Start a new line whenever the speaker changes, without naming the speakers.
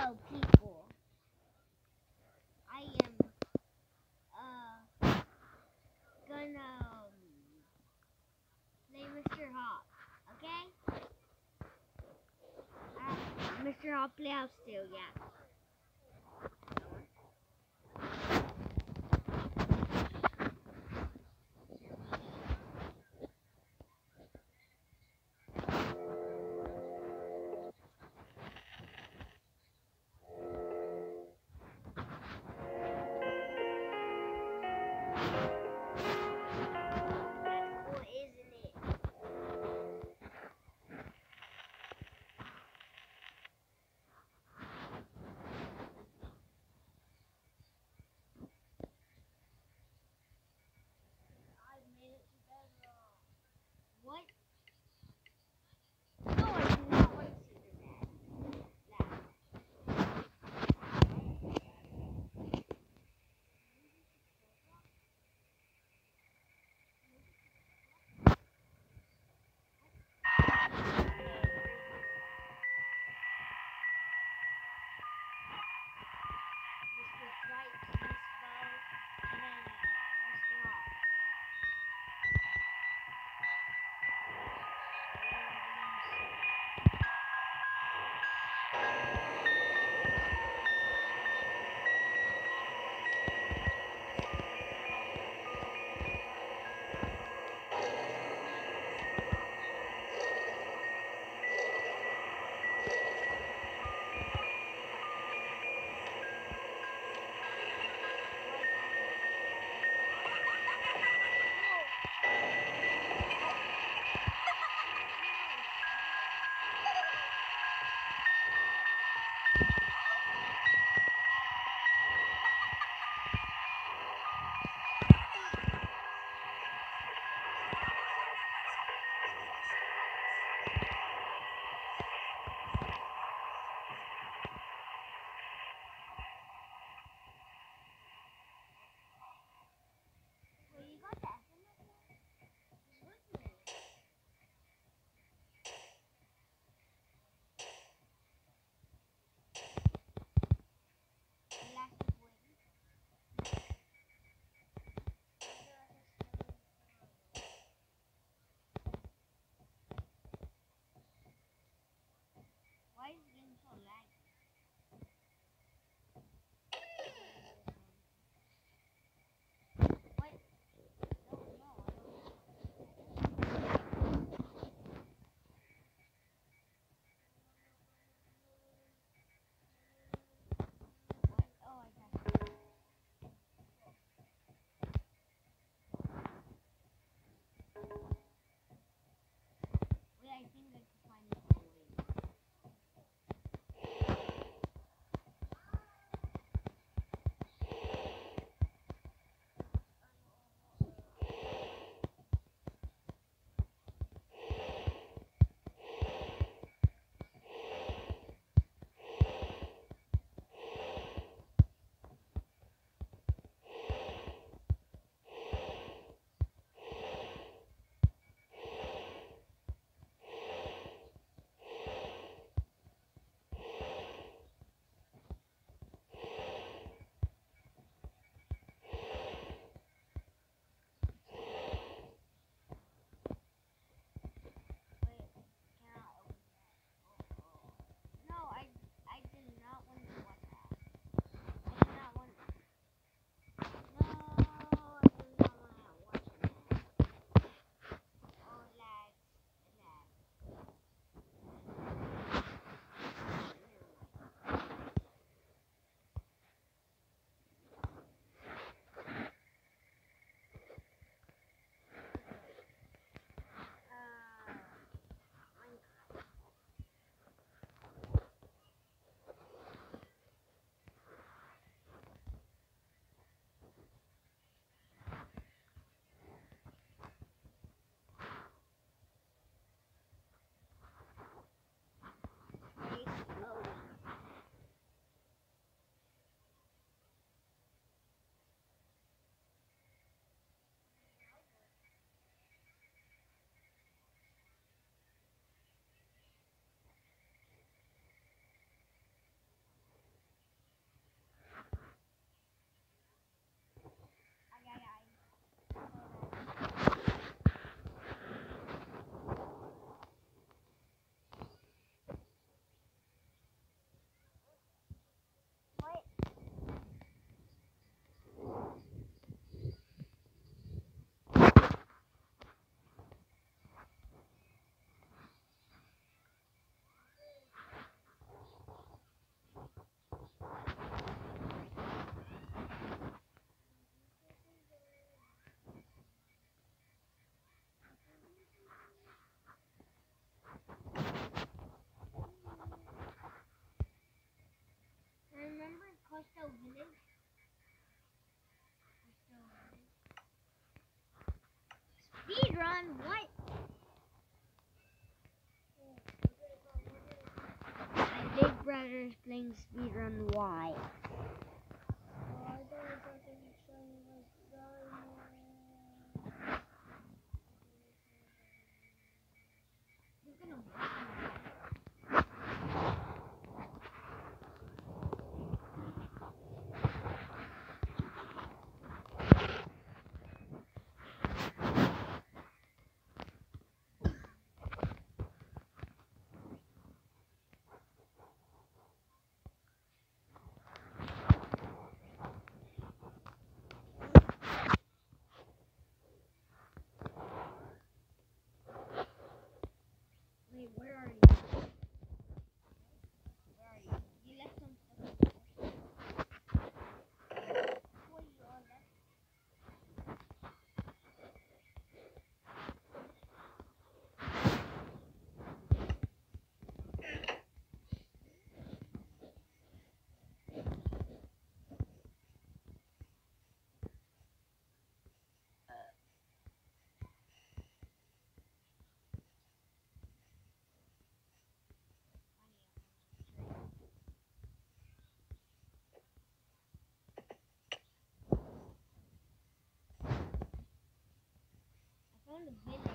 Hello, people. I am uh gonna um, play Mr. Hopp. Okay? Uh, Mr. Hopp Playhouse still, yeah. Speedrun? what? My big brother is playing speedrun. Why? Village.